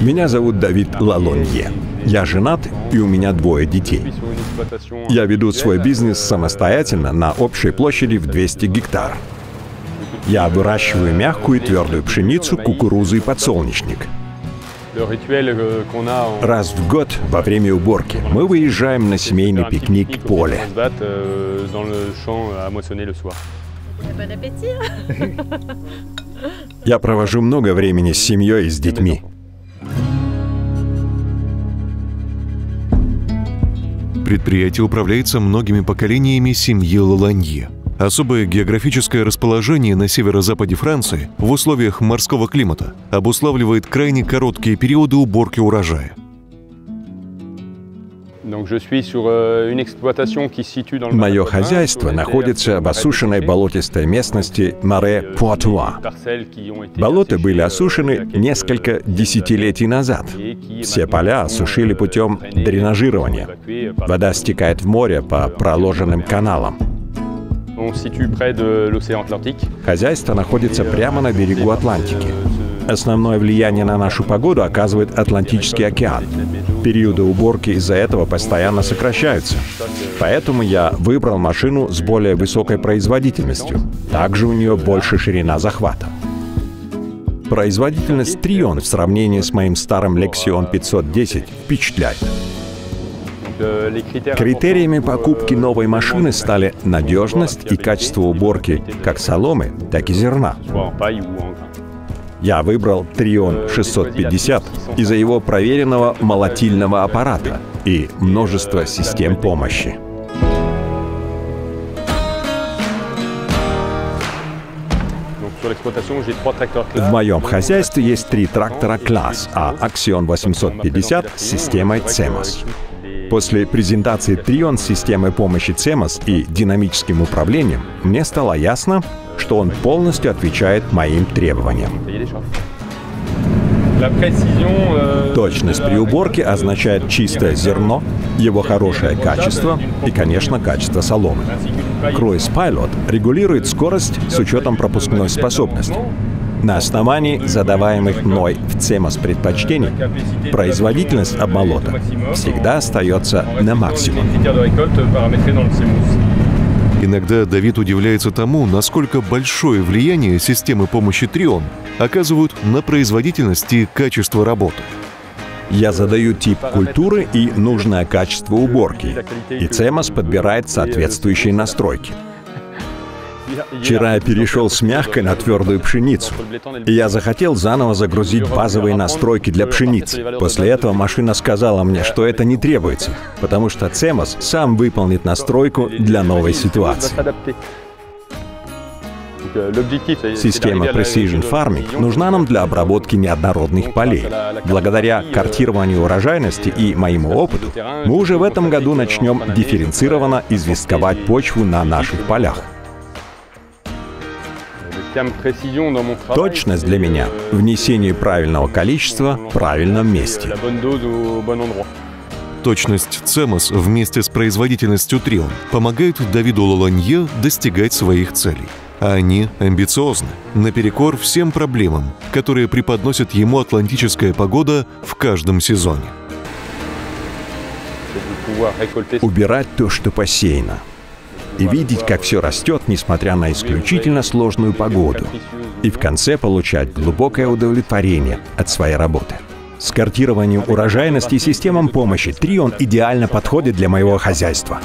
Меня зовут Давид Лалонье. Я женат, и у меня двое детей. Я веду свой бизнес самостоятельно на общей площади в 200 гектар. Я выращиваю мягкую и твердую пшеницу, кукурузу и подсолнечник. Раз в год во время уборки мы выезжаем на семейный пикник в поле. Я провожу много времени с семьей и с детьми. Предприятие управляется многими поколениями семьи Лаланье. Особое географическое расположение на северо-западе Франции в условиях морского климата обуславливает крайне короткие периоды уборки урожая. Мое хозяйство находится в осушенной болотистой местности Маре Пуатуа. Болота были осушены несколько десятилетий назад. Все поля осушили путем дренажирования. Вода стекает в море по проложенным каналам. Хозяйство находится прямо на берегу Атлантики. Основное влияние на нашу погоду оказывает Атлантический океан. Периоды уборки из-за этого постоянно сокращаются. Поэтому я выбрал машину с более высокой производительностью. Также у нее больше ширина захвата. Производительность Трион в сравнении с моим старым Lexion 510 впечатляет. Критериями покупки новой машины стали надежность и качество уборки как соломы, так и зерна. Я выбрал Трион 650 из-за его проверенного молотильного аппарата и множества систем помощи. В моем хозяйстве есть три трактора класс, а Axion 850 с системой CEMOS. После презентации Трион с системой помощи CEMOS и динамическим управлением мне стало ясно, что он полностью отвечает моим требованиям. Точность при уборке означает чистое зерно, его хорошее качество и, конечно, качество соломы. Cruise Pilot регулирует скорость с учетом пропускной способности. На основании задаваемых мной в CEMOS предпочтений производительность обмолота всегда остается на максимум. Иногда Давид удивляется тому, насколько большое влияние системы помощи Трион оказывают на производительность и качество работы. Я задаю тип культуры и нужное качество уборки, и CEMOS подбирает соответствующие настройки. Вчера я перешел с мягкой на твердую пшеницу. Я захотел заново загрузить базовые настройки для пшеницы. После этого машина сказала мне, что это не требуется, потому что CEMOS сам выполнит настройку для новой ситуации. Система Precision Farming нужна нам для обработки неоднородных полей. Благодаря картированию урожайности и моему опыту, мы уже в этом году начнем дифференцированно известковать почву на наших полях. Точность для меня — внесение правильного количества в правильном месте. Точность CEMOS вместе с производительностью Трион помогают Давиду Лоланье достигать своих целей. А они амбициозны, наперекор всем проблемам, которые преподносит ему атлантическая погода в каждом сезоне. Убирать то, что посеяно — и видеть, как все растет, несмотря на исключительно сложную погоду. И в конце получать глубокое удовлетворение от своей работы. С картированием урожайности и системам помощи Трион идеально подходит для моего хозяйства.